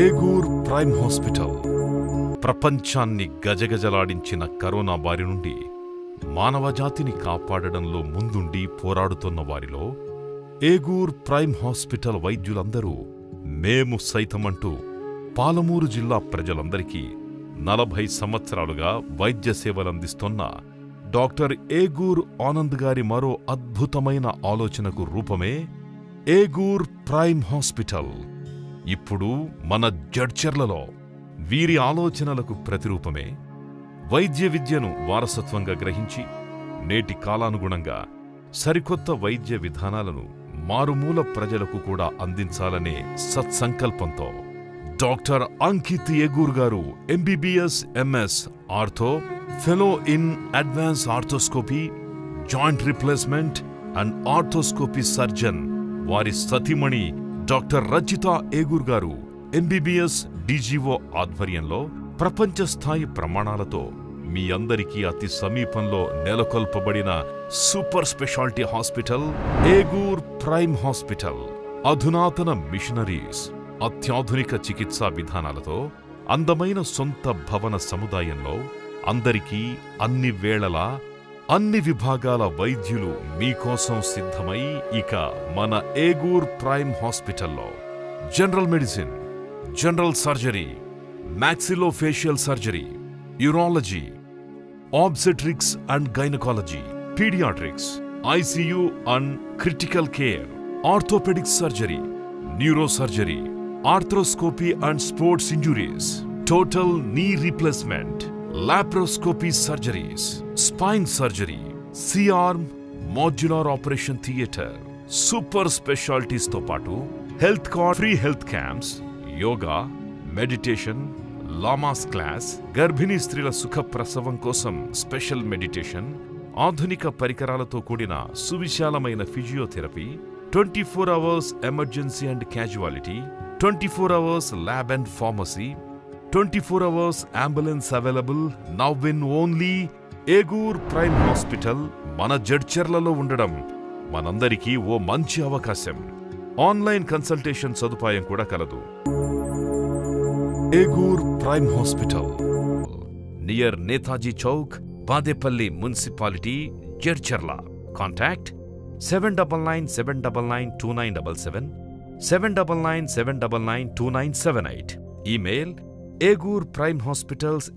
ఏగూర్ prime hospital. ప్రపంచాన్ని గజగజలాడించిన corona బారి నుండి మానవజాతిని కాపాడడంలో ముందుండి పోరాడుతున్న వారిలో ఏగూర్ ప్రైమ్ హాస్పిటల్ వైద్యులందరూ మేము సైతమంటూ పాలమూరు జిల్లా ప్రజలందరికీ నలభై సంవత్సరాలుగా వైద్య సేవలందిస్తున్న డాక్టర్ ఏగూర్ ఆనంద్ గారి మరో అద్భుతమైన ఆలోచనకు రూపమే ఏగూర్ ప్రైమ్ హాస్పిటల్. ఇప్పుడు మన జడ్చర్లలో వీరి ఆలోచనలకు ప్రతిరూపమే వైద్య విద్యను వారసత్వంగా గ్రహించి నేటి కాలానుగుణంగా సరికొత్త వైద్య విధానాలను మారుమూల ప్రజలకు కూడా అందించాలనే సత్సంకల్పంతో డాక్టర్ అంకిత్ ఏగూర్ గారు MBBS MS ortho fellow in advance arthroscopy joint replacement and arthroscopy surgeon వారి సతీమణి డాక్టర్ రచిత ఏగూర్ గారు ఎంబీబీఎస్ డీజీఓ ఆధ్వర్యంలో ప్రపంచ స్థాయి ప్రమాణాలతో మీ అందరికీ అతి సమీపంలో నెలకొల్పబడిన super speciality hospital Egur prime hospital. అధునాతన మిషనరీస్ అత్యాధునిక చికిత్సా విధానాలతో అందమైన సొంత భవన సముదాయంలో అందరికీ అన్ని వేళలా అన్ని విభాగాల వైద్యులు మీకోసం సిద్ధమై ఇక మన ఏగూర్ ప్రైమ్ హాస్పిటల్లో general medicine general surgery maxillofacial surgery urology obstetrics and gynaecology paediatrics ICU and critical care orthopaedic surgery neuro surgery arthroscopy and sports injuries total knee replacement laparoscopy surgeries spine surgery C arm modular operation theatre super స్పెషాలిటీస్తో పాటు health card free health camps yoga meditation Lamaze class గర్భిణీ స్త్రీల సుఖ ప్రసవం కోసం special meditation ఆధునిక పరికరాలతో కూడిన సువిశాలమైన physiotherapy twenty four hours emergency and casualty twenty four hours lab and pharmacy twenty four hours ambulance available now in only Egur prime hospital. మన జడ్చర్లలో ఉండడం మనందరికీ ఓ మంచి అవకాశం. ఆన్లైన్ కన్సల్టేషన్ సదుపాయం కూడా కలదు. Egur prime hospital. Near Netaji Chowk Badepalli municipality Jadcherla. Contact seven double nine seven double nine two nine double seven seven double nine seven double nine two nine seven eight email Egur prime hospitals